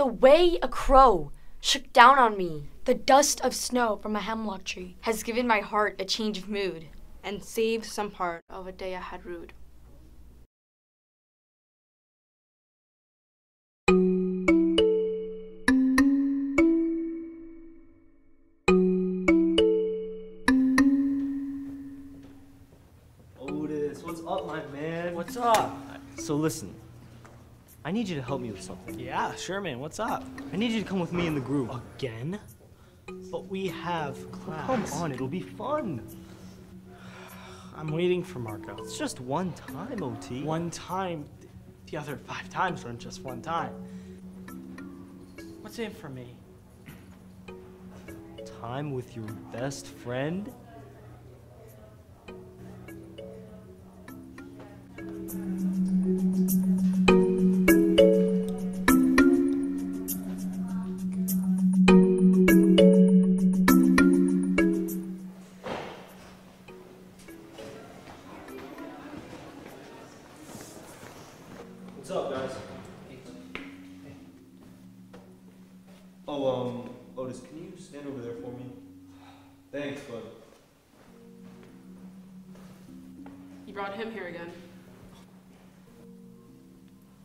The way a crow shook down on me The dust of snow from a hemlock tree. has given my heart a change of mood. and saved some part of a day I had rued. Otis, what's up, my man? What's up? So listen, I need you to help me with something. Yeah, sure, man. What's up? I need you to come with me in the group. Again? But we have class. Come on, it'll be fun. I'm waiting for Marco. It's just one time, OT. One time. The other five times weren't just one time. What's in for me? time with your best friend? What's up, guys? Hey. Oh, um, Otis, can you stand over there for me? Thanks, bud. You brought him here again.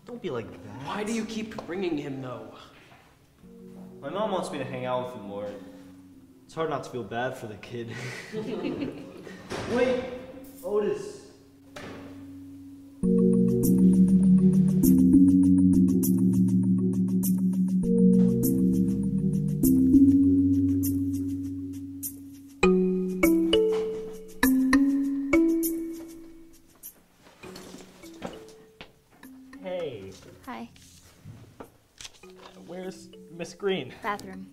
Don't be like that. Why do you keep bringing him though? My mom wants me to hang out with him more. It's hard not to feel bad for the kid. Wait, Otis. Hey, Hi. where's Miss Green? Bathroom.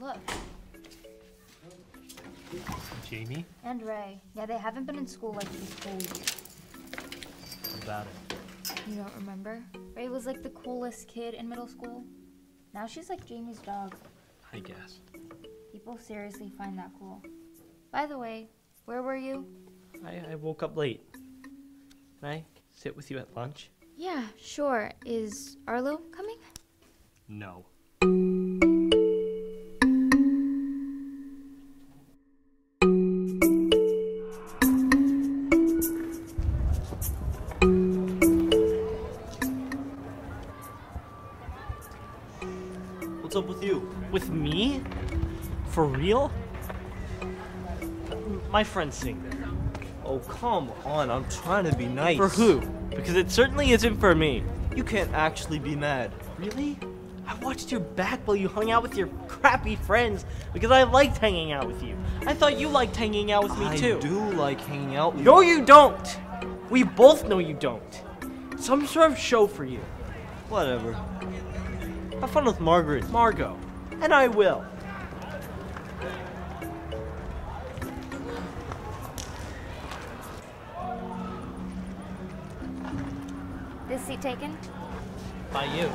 Look, Jamie? and Ray. Yeah, they haven't been in school like these whole week. About it. You don't remember? Ray was like the coolest kid in middle school. Now she's like Jamie's dog. I guess. People seriously find that cool. By the way, where were you? I, I woke up late. Can I sit with you at lunch? Yeah, sure. Is Arlo coming? No. What's up with you? With me? For real? My friends sing there. Oh, come on. I'm trying to be nice. For who? Because it certainly isn't for me. You can't actually be mad. Really? I watched your back while you hung out with your crappy friends because I liked hanging out with you. I thought you liked hanging out with me I too. do like hanging out with No, you. you don't. We both know you don't. Some sort of show for you, Whatever. Have fun with Margaret. Margot. And I will. This seat taken? By you.